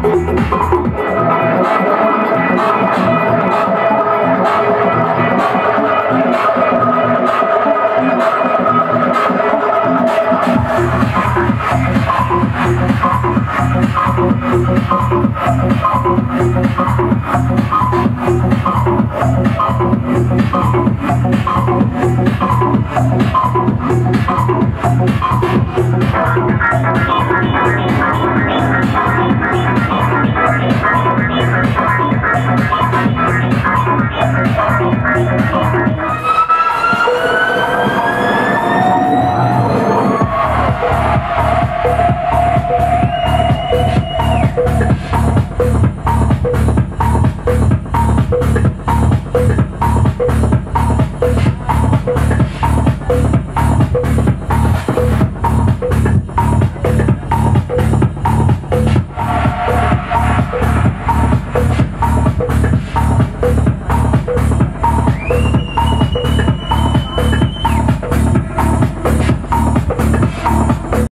Thank Thank you. Bye.